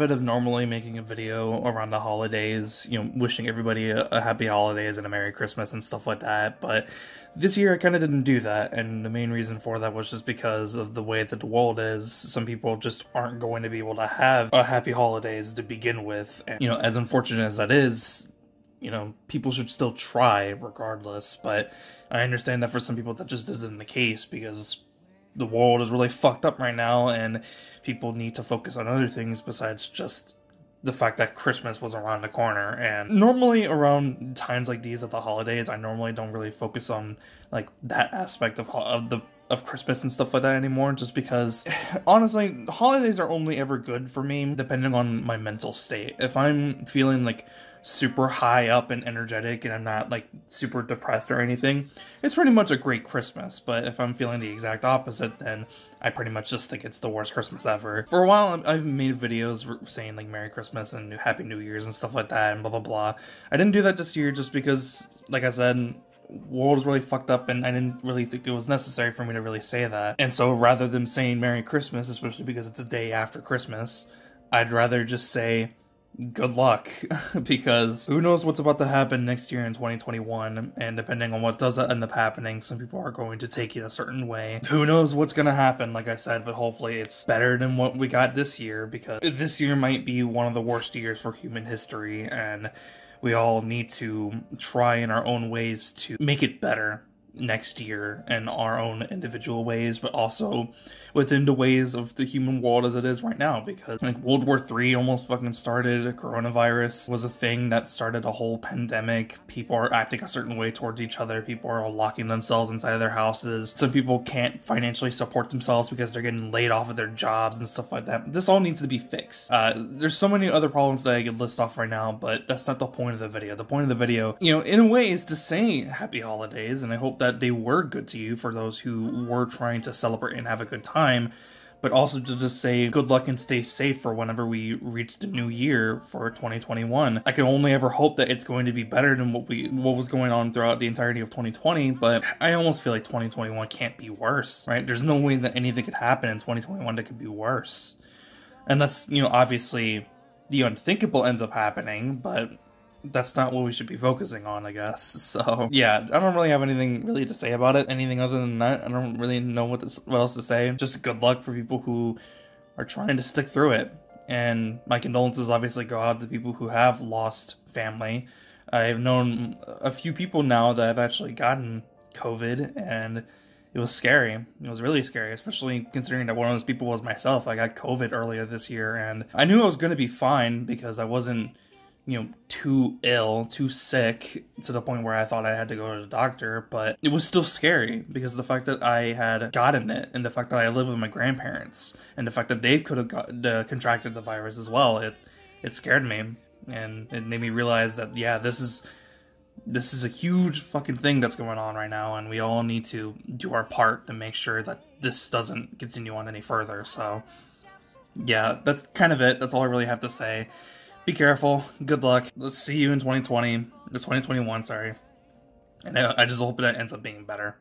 habit of normally making a video around the holidays, you know, wishing everybody a, a happy holidays and a Merry Christmas and stuff like that, but this year I kind of didn't do that, and the main reason for that was just because of the way that the world is. Some people just aren't going to be able to have a happy holidays to begin with, and, you know, as unfortunate as that is, you know, people should still try regardless, but I understand that for some people that just isn't the case because the world is really fucked up right now and people need to focus on other things besides just the fact that Christmas was around the corner. And normally around times like these at the holidays, I normally don't really focus on like that aspect of of the of Christmas and stuff like that anymore just because honestly, holidays are only ever good for me depending on my mental state. If I'm feeling like super high up and energetic and I'm not like super depressed or anything, it's pretty much a great Christmas. But if I'm feeling the exact opposite, then I pretty much just think it's the worst Christmas ever. For a while, I've made videos saying like Merry Christmas and Happy New Year's and stuff like that and blah blah blah. I didn't do that this year just because, like I said, world is really fucked up and I didn't really think it was necessary for me to really say that. And so rather than saying Merry Christmas, especially because it's a day after Christmas, I'd rather just say good luck because who knows what's about to happen next year in 2021 and depending on what does end up happening some people are going to take it a certain way who knows what's going to happen like i said but hopefully it's better than what we got this year because this year might be one of the worst years for human history and we all need to try in our own ways to make it better next year in our own individual ways, but also within the ways of the human world as it is right now. Because like World War Three almost fucking started. Coronavirus was a thing that started a whole pandemic. People are acting a certain way towards each other. People are locking themselves inside of their houses. Some people can't financially support themselves because they're getting laid off of their jobs and stuff like that. This all needs to be fixed. Uh, there's so many other problems that I could list off right now, but that's not the point of the video. The point of the video, you know, in a way, is to say happy holidays, and I hope that they were good to you for those who were trying to celebrate and have a good time, but also to just say good luck and stay safe for whenever we reach the new year for 2021. I can only ever hope that it's going to be better than what we what was going on throughout the entirety of 2020, but I almost feel like 2021 can't be worse, right? There's no way that anything could happen in 2021 that could be worse. Unless, you know, obviously the unthinkable ends up happening, but that's not what we should be focusing on, I guess. So yeah, I don't really have anything really to say about it. Anything other than that, I don't really know what this, what else to say. Just good luck for people who are trying to stick through it. And my condolences obviously go out to people who have lost family. I've known a few people now that have actually gotten COVID and it was scary. It was really scary, especially considering that one of those people was myself. I got COVID earlier this year and I knew I was going to be fine because I wasn't you know, too ill, too sick to the point where I thought I had to go to the doctor, but it was still scary because the fact that I had gotten it and the fact that I live with my grandparents and the fact that they could have got, uh, contracted the virus as well, it it scared me and it made me realize that yeah, this is this is a huge fucking thing that's going on right now and we all need to do our part to make sure that this doesn't continue on any further. So yeah, that's kind of it. That's all I really have to say be careful. Good luck. Let's see you in 2020 or 2021. Sorry. And I, I just hope that ends up being better.